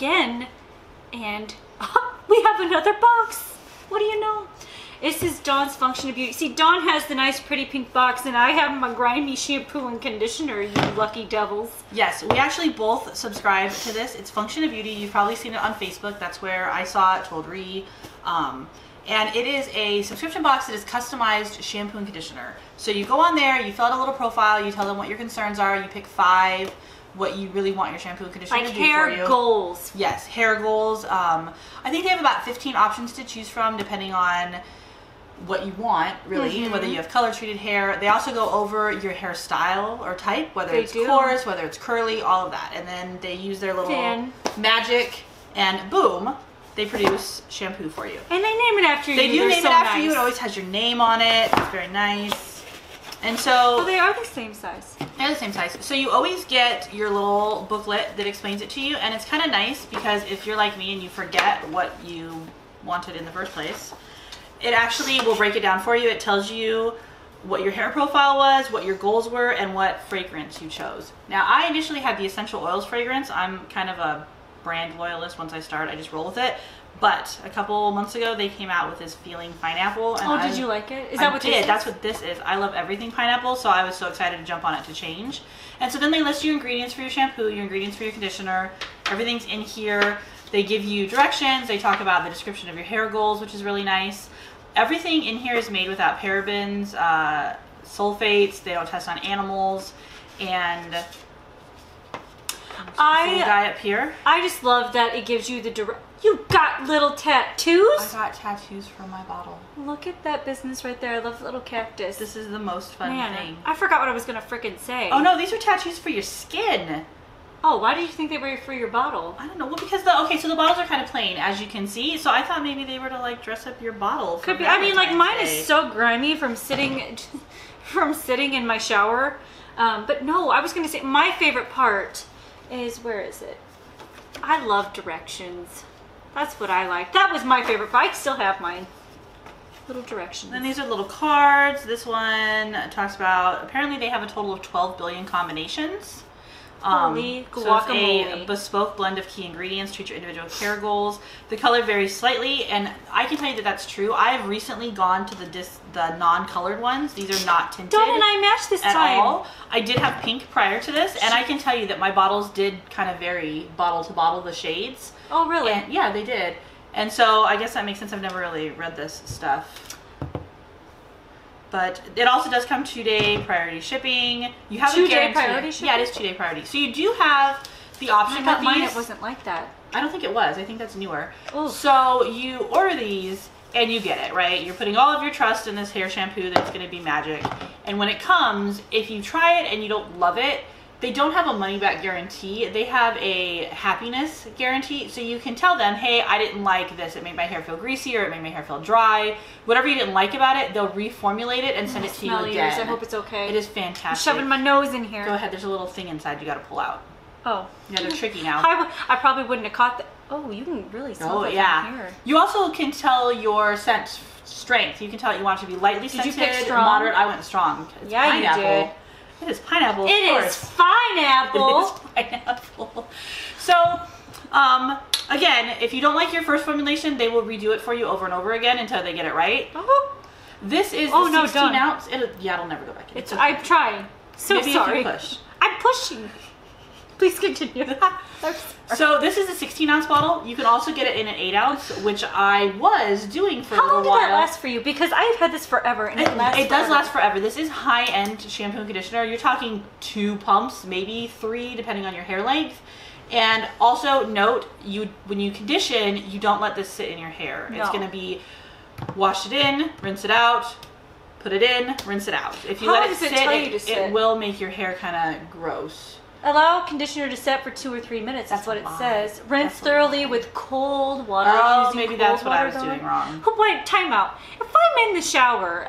again, and we have another box. What do you know? This is Dawn's Function of Beauty. See, Dawn has the nice pretty pink box, and I have my grimy shampoo and conditioner, you lucky devils. Yes, we actually both subscribe to this. It's Function of Beauty. You've probably seen it on Facebook. That's where I saw it, told Rhi. Um, and it is a subscription box that is customized shampoo and conditioner. So you go on there, you fill out a little profile, you tell them what your concerns are, you pick five, what you really want your shampoo and conditioner Like to do for hair goals. Yes, hair goals. Um, I think they have about 15 options to choose from depending on what you want, really, Mm-hmm. whether you have color treated hair. They also go over your hairstyle or type, whether They it's do. coarse, whether it's curly, all of that. And then they use their little magic and boom, they produce shampoo for you. And they name it after They you. do They're name so it after nice. you. It always has your name on it. It's very nice. And so Oh, they are the same size. they're the same size. So you always get your little booklet that explains it to you, and it's kind of nice because if you're like me and you forget what you wanted in the first place, it actually will break it down for you. It tells you what your hair profile was, what your goals were, and what fragrance you chose. Now, I initially had the essential oils fragrance. I'm kind of a brand loyalist. Once I start, I just roll with it. But a couple months ago, they came out with this feeling pineapple. And Oh, I- did you like it? Is I that what did. this is? That's what this is. I love everything pineapple, so I was so excited to jump on it to change. And so then they list your ingredients for your shampoo, your ingredients for your conditioner. Everything's in here. They give you directions. They talk about the description of your hair goals, which is really nice. Everything in here is made without parabens, uh, sulfates. They don't test on animals, and I- little guy up here. I just love that it gives you the direct. You got little tattoos. I got tattoos for my bottle. Look at that business right there. I love the little cactus. This is the most fun Man, thing. I forgot what I was gonna frickin' say. Oh no, these are tattoos for your skin. Oh, why do you think they were for your bottle? I don't know. Well, because the okay, so the bottles are kind of plain, as you can see. So I thought maybe they were to like dress up your bottle. Could be. I mean, like mine Day. is so grimy from sitting, from sitting in my shower. Um, but no, I was gonna say my favorite part is where is it? I love directions. That's what I like. That was my favorite. I still have mine. Little directions. Then these are little cards. This one talks about apparently they have a total of 12 billion combinations. Um, Holy so it's a bespoke blend of key ingredients to treat your individual hair goals. The color varies slightly, and I can tell you that that's true. I have recently gone to the dis- the non-colored ones. These are not tinted. Dawn and I matched this at time. all. I did have pink prior to this, and I can tell you that my bottles did kind of vary bottle to bottle the shades. Oh, really? And yeah, they did. And so I guess that makes sense. I've never really read this stuff. But it also does come two day priority shipping. You have two-day priority Yeah, it shipping? is two day priority. So you do have the I option thought mine it wasn't like that. I don't think it was. I think that's newer. Ooh. So you order these and you get it, right? You're putting all of your trust in this hair shampoo that's going to be magic. And when it comes, if you try it and you don't love it, they don't have a money back guarantee. They have a happiness guarantee. So you can tell them, hey, I didn't like this. It made my hair feel greasy or it made my hair feel dry. Whatever you didn't like about it, they'll reformulate it and send it to you again. yours. I hope it's okay. It is I'm fantastic. shoving my nose in here. Go ahead. There's a little thing inside you got to pull out. Oh. Yeah, they're tricky now. I, probably wouldn't have caught that. Oh, you can really smell Oh yeah. You also can tell your scent strength. You can tell that you want it to be lightly Did you scented, pick strong? moderate. I went strong. It's Yeah, you pineapple. did. It is pineapple. of It is pineapple. It is pineapple. So, um, again, if you don't like your first formulation, they will redo it for you over and over again until they get it right. Oh, This is Oh, the no, 16 done. ounce. It'll, yeah, it'll never go back in. it's, okay. I'm trying. So Maybe sorry. push. I'm pushing. Please continue. So this is a 16 ounce bottle. You can also get it in an 8 ounce, which I was doing for a while. How long did that last for you? Because I've had this forever, and it, It, lasts. it does forever. last forever. This is high end shampoo and conditioner. You're talking two pumps, maybe three, depending on your hair length. And also note, you when you condition, you don't let this sit in your hair. No. It's going to be wash it in, rinse it out, put it in, rinse it out. If you How let it does it sit, it, you to it sit? will make your hair kind of gross. Allow conditioner to set for two or three minutes. That's, That's what it says. Rinse That's thoroughly with cold water. Oh, maybe that's what I was doing wrong. Oh, wait, time out. If I'm in the shower,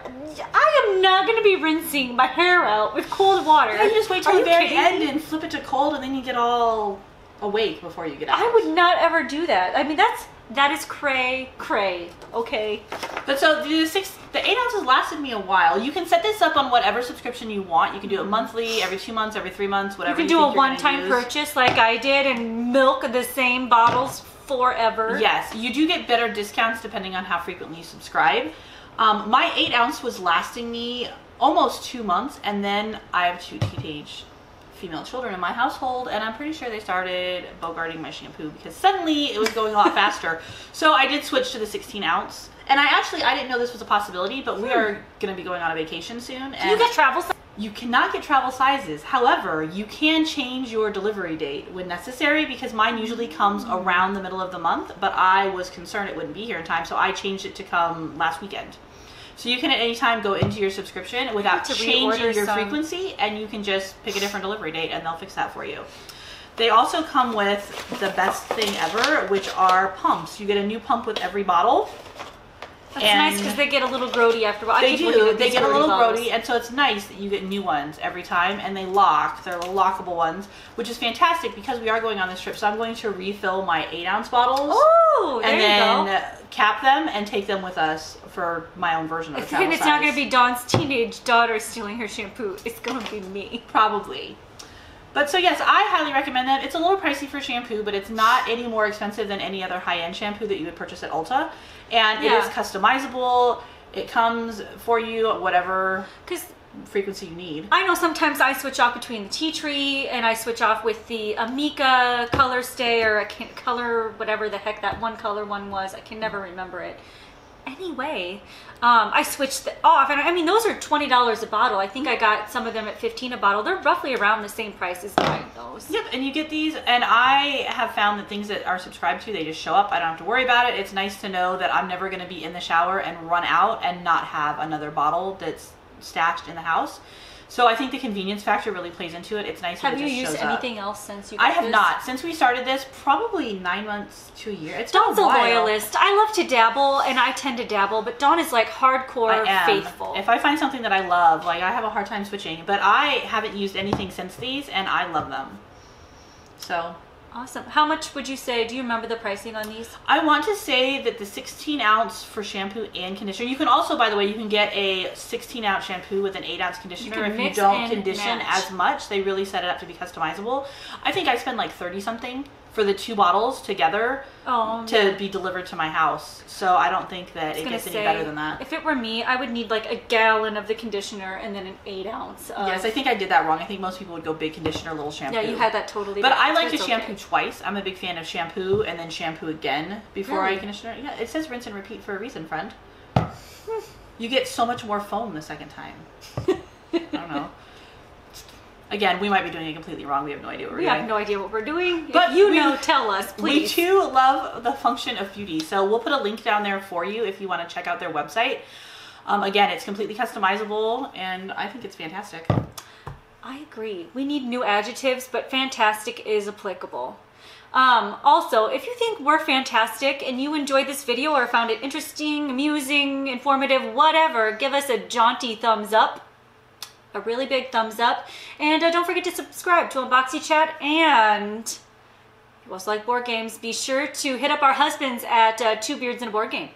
I am not going to be rinsing my hair out with cold water. Yeah, you just wait till Are the very kidding end and flip it to cold, and then you get all awake before you get out. I would not ever do that. I mean, that's That is cray cray. Okay. But so the six, the eight ounces lasted me a while. You can set this up on whatever subscription you want. You can do it monthly, every two months, every three months, whatever You can do think a one-time purchase like I did and milk the same bottles forever. Yes, you do get better discounts depending on how frequently you subscribe. Um, my eight ounce was lasting me almost two months, and then I have two teenage female children in my household, and I'm pretty sure they started bogarting my shampoo because suddenly it was going a lot faster. So I did switch to the 16 ounce. And I actually I didn't know this was a possibility, but we are hmm. going to be going on a vacation soon. And You get travel. you cannot get travel sizes. However, you can change your delivery date when necessary because mine usually comes hmm. around the middle of the month, but I was concerned it wouldn't be here in time, so I changed it to come last weekend. So you can at any time go into your subscription without to changing your some. frequency and you can just pick a different delivery date and they'll fix that for you. They also come with the best thing ever, which are pumps. You get a new pump with every bottle. That's And- nice because they get a little grody after a while. They do. They get a little bottles. grody, and so it's nice that you get new ones every time, and they lock. They're little lockable ones, which is fantastic because we are going on this trip. So I'm going to refill my eight ounce bottles Oh, there and then go. cap them and take them with us for my own version of And it's not going to be Dawn's teenage daughter stealing her shampoo. It's going to be me. Probably. But so yes, I highly recommend that. It's a little pricey for shampoo, but it's not any more expensive than any other high-end shampoo that you would purchase at Ulta. And it Yeah. is customizable. It comes for you whatever Because frequency you need. I know sometimes I switch off between the tea tree and I switch off with the Amika color stay or a color whatever the heck that one color one was. I can never remember it. Anyway, um, I switched off, and I mean those are twenty dollars a bottle. I think I got some of them at fifteen a bottle. They're roughly around the same price as buying those. Yep, and you get these, and I have found that things that are subscribed to, they just show up. I don't have to worry about it. It's nice to know that I'm never going to be in the shower and run out and not have another bottle that's stashed in the house. So I think the convenience factor really plays into it. It's nice. Have you used shows up. anything else since you? I have this? not. Since we started this, probably nine months to a year. It's Dawn's a while. loyalist. I love to dabble, and I tend to dabble, but Dawn is like hardcore I am. faithful. If I find something that I love, like I have a hard time switching, but I haven't used anything since these, and I love them. So awesome. How much would you say? Do you remember the pricing on these? I want to say that the 16 ounce for shampoo and conditioner. You can also, by the way, you can get a 16 ounce shampoo with an 8 ounce conditioner can if you don't condition match. as much. They really set it up to be customizable. I think I spend like 30 something for the two bottles together Oh, to yeah. be delivered to my house. So I don't think that it gets any better than that. If it were me, I would need like a gallon of the conditioner and then an eight ounce. Of, Yes, I think I did that wrong. I think most people would go big conditioner, little shampoo. Yeah, you had that totally. But I like to shampoo okay. twice. I'm a big fan of shampoo and then shampoo again before I conditioner. Yeah, it says rinse and repeat for a reason, friend. Hmm. you get so much more foam the second time. I don't know. Again, we might be doing it completely wrong. We have no idea what we're We doing. We have no idea what we're doing. But if you we- know, tell us, please. We too love the function of beauty. So we'll put a link down there for you if you want to check out their website. Um, again, it's completely customizable, and I think it's fantastic. I agree. We need new adjectives, but fantastic is applicable. Um, also, if you think we're fantastic and you enjoyed this video or found it interesting, amusing, informative, whatever, give us a jaunty thumbs up. A really big thumbs up. And uh, don't forget to subscribe to Unboxy Chat. And if you also like board games, be sure to hit up our husbands at uh, Two Beards and a Board Game.